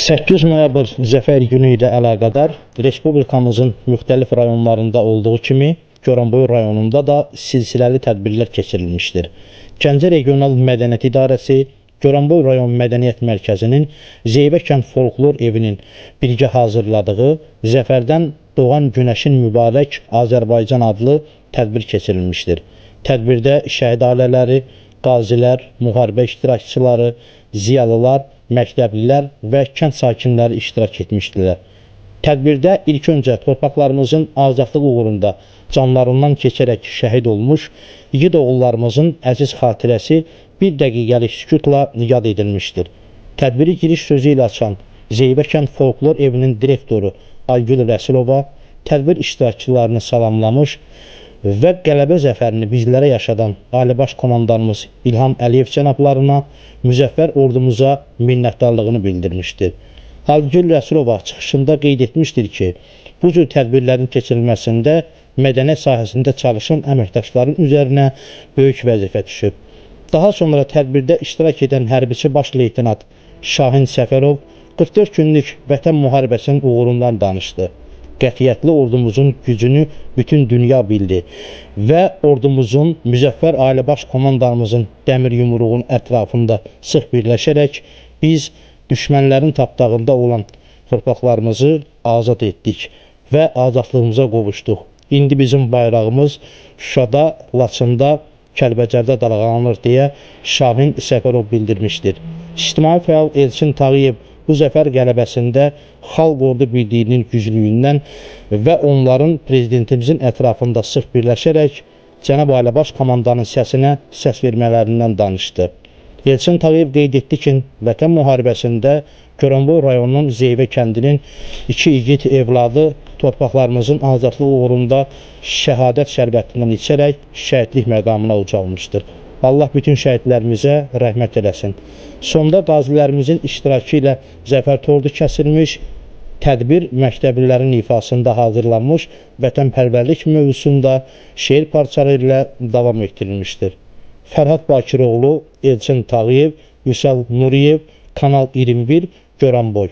8 noyabr Zəfər günü ilə əlaqədar Respublikamızın müxtəlif rayonlarında olduğu kimi Goranboy rayonunda da silsiləli tədbirlər keçirilmişdir. Gəncə Regional Mədəniyyət İdarəsi Goranboy rayon Mədəniyyət Mərkəzinin Zeybə kənd folklor evinin birgə hazırladığı Zəfərdən doğan günəşin mübarək Azərbaycan adlı tədbir keçirilmişdir. Tədbirdə şəhid ailələri, qazilər, müharibə iştirakçıları, ziyalılar, məktəblilər və kənd sakinləri iştirak etmişdilər. Tədbirdə ilk öncə torpaqlarımızın azadlıq uğrunda canlarından keçərək şəhid olmuş igid oğullarımızın əziz xatirəsi bir dəqiqəlik sükutla yad edilmişdir. Tədbiri giriş sözü ilə açan Zeybə kənd folklor evinin direktoru Aygül Rəsulova tədbir iştirakçılarını salamlamış və qələbə zəfərini bizlərə yaşadan Ali Baş Komandanımız İlham Əliyev cənablarına, müzəffər ordumuza minnətdarlığını bildirmişdir. Halgül Rəsulova çıxışında qeyd etmişdir ki, bu cür tədbirlərin keçirilməsində mədəniyyət sahəsində çalışan əməkdaşların üzərinə böyük vəzifə düşüb. Daha sonra tədbirdə iştirak edən hərbiçi baş leytenant Şahin Səfərov 44 günlük vətən müharibəsinin uğurundan danışdı qətiyyətli ordumuzun gücünü bütün dünya bildi və ordumuzun müzəffər ailə baş komandanımızın dəmir yumruğun ətrafında sıx birləşərək biz düşmənlərin tapdağında olan torpaqlarımızı azad etdik və azadlığımıza qovuşduq. İndi bizim bayrağımız Şuşada, Laçında, Kəlbəcərdə dalğalanır deyə Şahin Səfərov bildirmişdir. İctimai fəal Elçin Tağıyev bu zəfər qələbəsində xalq ordu birliyinin güclüyündən və onların prezidentimizin ətrafında sıx birləşərək Cənab Ali Baş komandanın səsinə səs vermələrindən danışdı. Elçin Tağıyev qeyd etdi ki, Vətən müharibəsində Goranboy rayonunun Zeyvə kəndinin iki igid evladı torpaqlarımızın azadlığı uğrunda şəhadət şərbətindən içərək şəhidlik məqamına ucalmışdır. Allah bütün şəhidlərimizə rəhmət eləsin. Sonda qazilərimizin iştirakı ilə zəfər tordu kəsilmiş, tədbir məktəblilərin ifasında hazırlanmış vətənpərvərlik mövzusunda şeir parçaları ilə davam etdirilmişdir. Fərhad Bakiroğlu, Elçin Tağıyev, Yüsəl Nuriyev, Kanal 21, Göranboy.